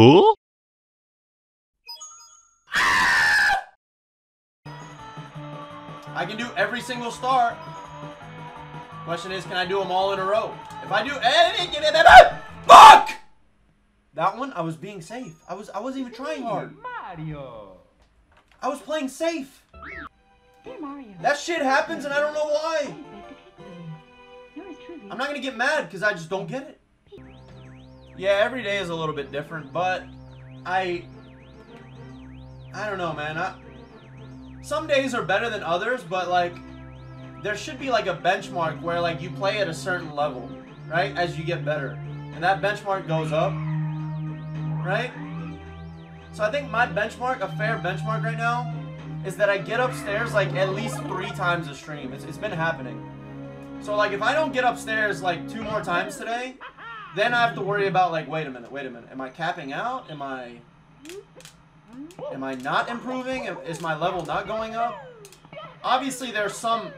Huh? I can do every single star. Question is, can I do them all in a row? If I do fuck! That one, I was being safe. I was, I wasn't even trying hard. Mario. I was playing safe. Dear Mario. That shit happens, and I don't know why. Please make the cake for you. Yours truly. I'm not gonna get mad because I just don't get it. Yeah, every day is a little bit different, but I, I don't know, man. I, some days are better than others, but like, there should be like a benchmark where like you play at a certain level, right? As you get better, and that benchmark goes up, right? So I think my benchmark, a fair benchmark right now, is that I get upstairs like at least three times a stream. It's, it's been happening. So like if I don't get upstairs like two more times today, then I have to worry about like wait a minute, wait a minute. Am I capping out? Am I Am I not improving? Is my level not going up? Obviously there's some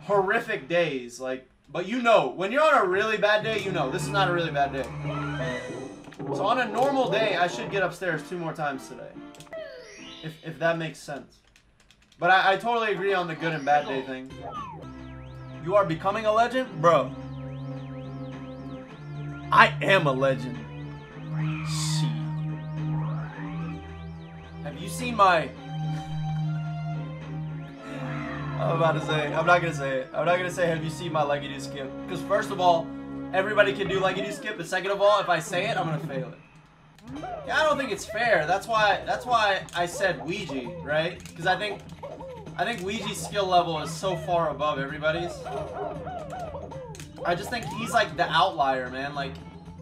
horrific days like but you know, when you're on a really bad day, you know this is not a really bad day. So on a normal day, I should get upstairs two more times today. If if that makes sense. But I, I totally agree on the good and bad day thing. You are becoming a legend? Bro. I am a legend. Have you seen my... I'm about to say, I'm not gonna say it. I'm not gonna say have you seen my leggy skip. Because first of all, everybody can do leggy skip, and second of all, if I say it, I'm gonna fail it. Yeah, I don't think it's fair. That's why that's why I said Ouija, right? Because I think I think Ouija's skill level is so far above everybody's. I just think he's like the outlier, man. Like,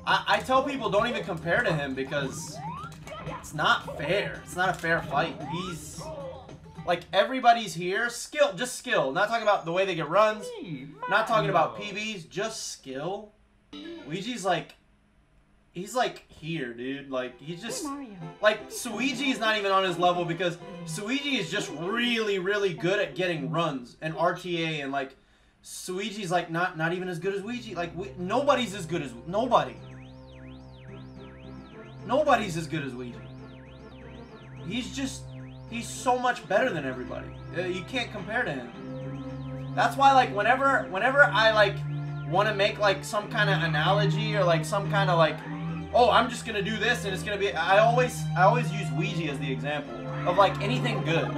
I, I tell people don't even compare to him because it's not fair. It's not a fair fight. He's like everybody's here, skill, just skill. Not talking about the way they get runs. Not talking about PBs, just skill. Ouija's like, he's like here, dude. Like he's just like Suigi is not even on his level because Suigi is just really, really good at getting runs and RTA and like Suigi's like not not even as good as Ouija. Like we, nobody's as good as nobody. Nobody's as good as Ouija. He's just he's so much better than everybody. Uh, you can't compare to him. That's why like whenever whenever I like want to make like some kind of analogy or like some kind of like oh I'm just gonna do this and it's gonna be I always I always use Ouija as the example of like anything good.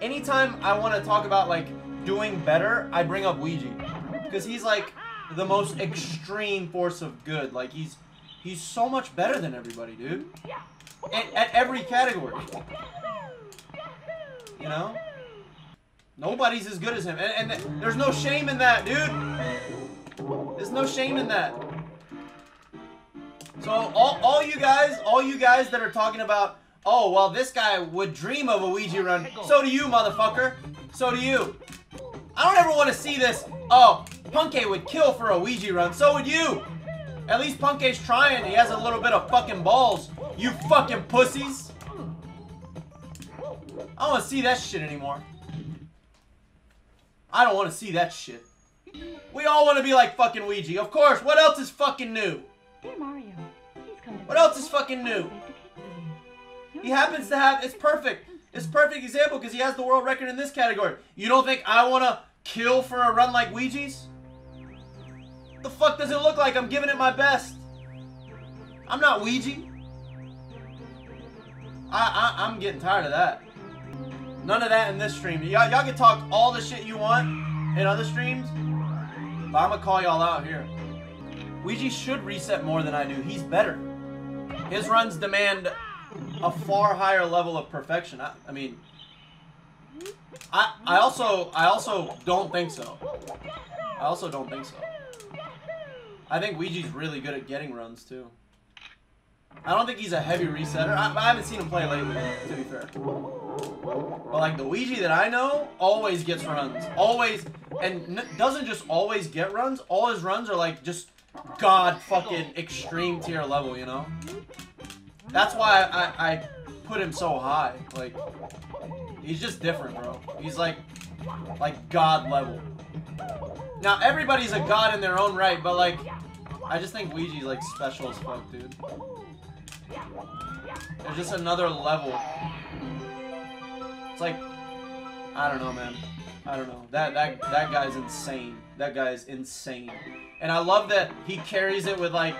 Anytime I want to talk about like doing better, I bring up Ouija because he's like the most extreme force of good. Like he's he's so much better than everybody, dude. At, at every category. You know? Nobody's as good as him. And, and th- there's no shame in that, dude. There's no shame in that. So all, all you guys, all you guys that are talking about, oh, well, this guy would dream of a Ouija run. So do you, motherfucker. So do you. I don't ever want to see this. Oh, Puncay would kill for a Ouija run. So would you. At least Puncay's trying. He has a little bit of fucking balls. You fucking pussies. I don't want to see that shit anymore. I don't want to see that shit. We all want to be like fucking Ouija. Of course. What else is fucking new? Dear Mario. Come What else is fucking new? Make the cake for you. He happens to have. It's perfect. It's perfect example because he has the world record in this category. You don't think I want to kill for a run like Ouija's? The fuck does it look like? I'm giving it my best. I'm not Ouija. I, I I'm getting tired of that. None of that in this stream. Y'all, y'all can talk all the shit you want in other streams, but I'm gonna call y'all out here. Ouija should reset more than I do. He's better. His runs demand a far higher level of perfection. I, I mean, I I also I also don't think so. I also don't think so. I think Ouija's really good at getting runs too. I don't think he's a heavy resetter. I, I haven't seen him play lately, to be fair. But like the Ouija that I know always gets runs, always, and doesn't just always get runs. All his runs are like just god fucking extreme tier level, you know. That's why I, I put him so high. Like he's just different, bro. He's like like god level. Now everybody's a god in their own right, but like I just think Ouija's like special as fuck, dude. There's just another level. It's like, I don't know, man. I don't know. That that that guy's insane. That guy's insane. And I love that he carries it with like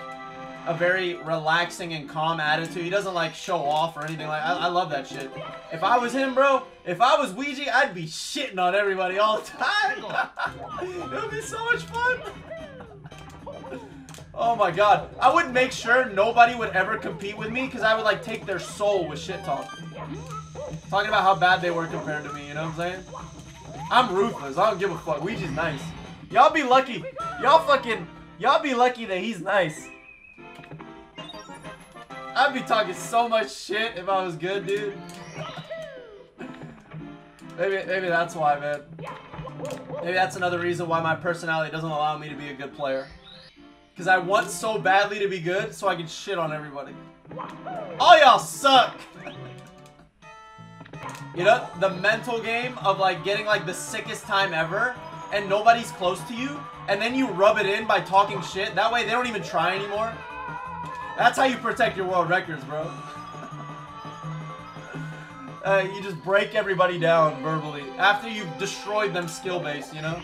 a very relaxing and calm attitude. He doesn't like show off or anything like. I, I love that shit. If I was him, bro, if I was Ouija, I'd be shitting on everybody all the time. it would be so much fun. Oh my god. I would make sure nobody would ever compete with me because I would like take their soul with shit talk. Talking about how bad they were compared to me, you know what I'm saying? I'm ruthless. I don't give a fuck. Ouija's nice. Y'all be lucky. Y'all fucking, y'all be lucky that he's nice. I'd be talking so much shit if I was good, dude. maybe, maybe that's why, man. Maybe that's another reason why my personality doesn't allow me to be a good player. Because I want so badly to be good, so I can shit on everybody. All y'all suck! you know, the mental game of like getting like the sickest time ever, and nobody's close to you, and then you rub it in by talking shit. That way they don't even try anymore. That's how you protect your world records, bro. uh, you just break everybody down verbally after you've destroyed them skill base, you know?